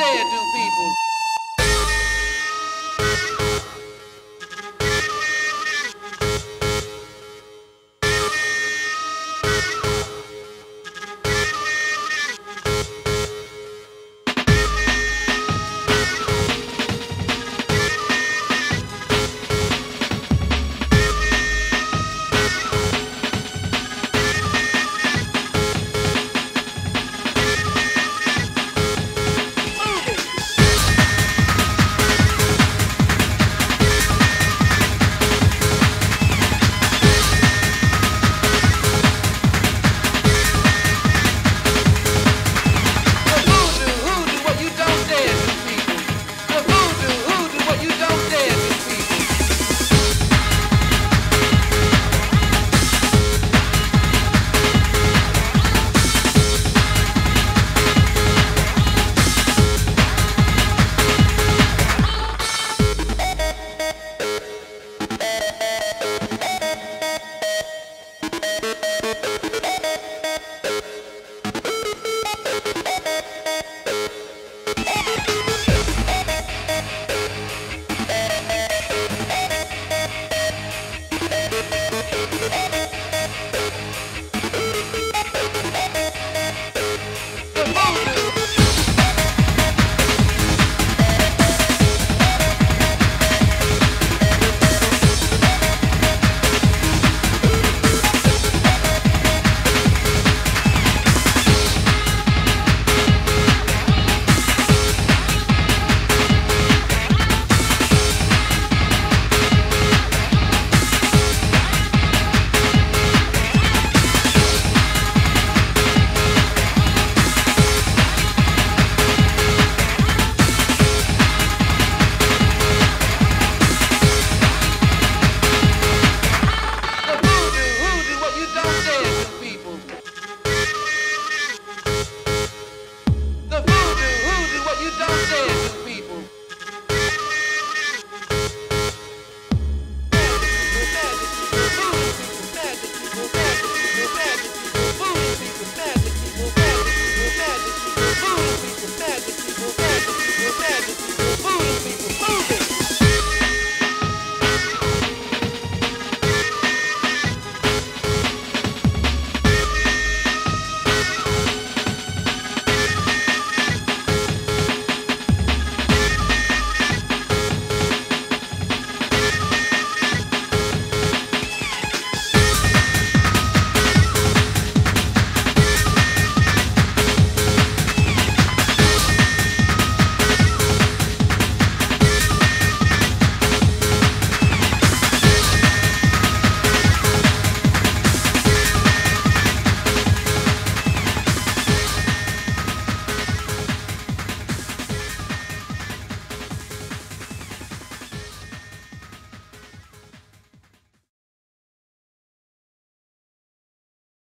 dead to people.